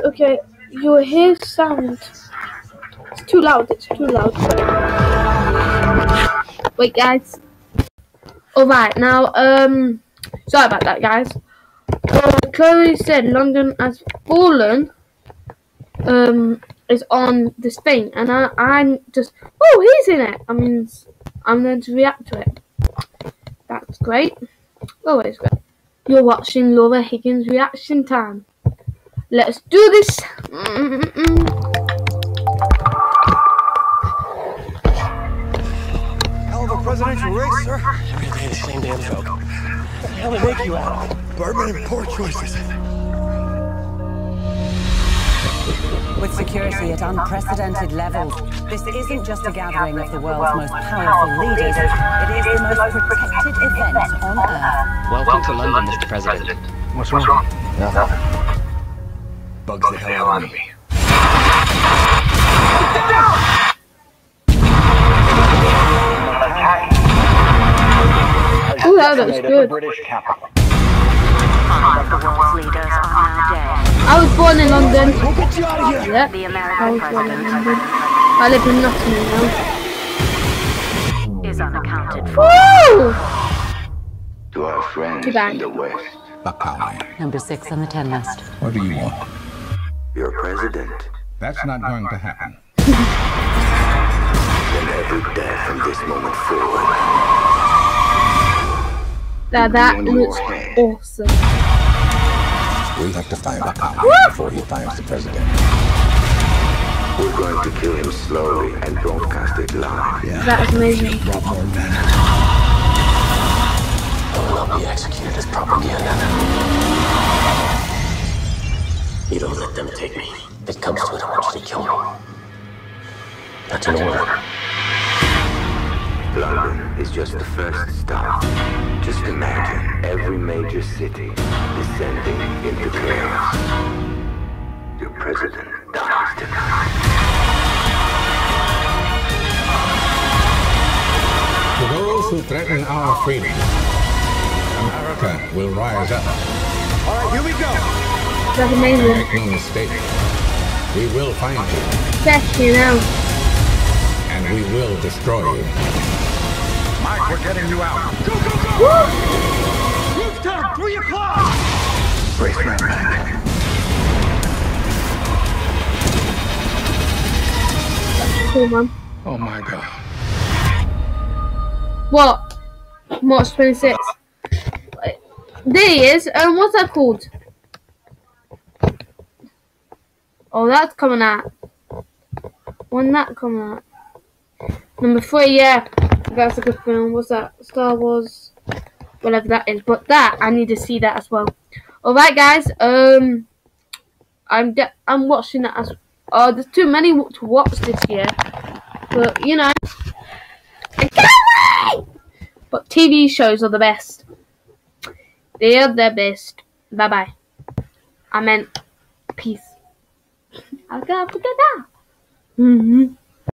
Okay, you hear sound. It's too loud. It's too loud. Wait, guys. All right, now, um, sorry about that, guys. Uh, Chloe said London has fallen. Um, is on this thing, and I, I'm just, oh, he's in it. I mean, I'm going to react to it. That's great. Always great. You're watching Laura Higgins reaction time. Let's do this. Mm -mm. Hell of a presidential race, sir. Every day the same damn joke. What the hell they make you out of? Bourbon and poor choices. With security at unprecedented levels, this isn't just a gathering of the world's most powerful leaders, it is the most protected event on Earth. Welcome to London, Mr. President. What's wrong? Nothing. Bugs the hell out of me. Oh, that looks good. British capital. Five of the world's leaders are now dead. I was born in London. We'll get you out of here. Yep. I American was born in London. I live in Nottingham now. is unaccounted for. Woo! To our friends in the West, Barkawi, Number six on the ten list. what do you want? Your president, That's not going to happen. and every day from this moment forward, Now that Be on your looks awesome. We have to find Barkawi before he finds the president. we're going to kill him slowly and broadcast it live. That's amazing. You don't let them take me. If it comes to it, I want you to kill me. That's an order. London is just the first stop. Just imagine every major city descending into chaos. Your president dies tonight. To those who threaten our freedom, America will rise up. All right, here we go. That's amazing. Make no mistake. We will find you, Best, you know. and we will destroy you. Mike, we're getting you out. Go, go, go! Rooftop, three o'clock! Brace my back. Cool, man. Oh my god. What? March 26th. There he is. Um, what's that called? Oh, that's coming out. When that coming out? Number three, yeah. That's a good film. What's that? Star Wars. Whatever that is. But that, I need to see that as well. Alright, guys. Um, I'm I'm watching that as. Oh, there's too many to watch this year. But you know. But TV shows are the best. They are the best. Bye bye. I meant peace. I gotta forget that. Mm-hmm.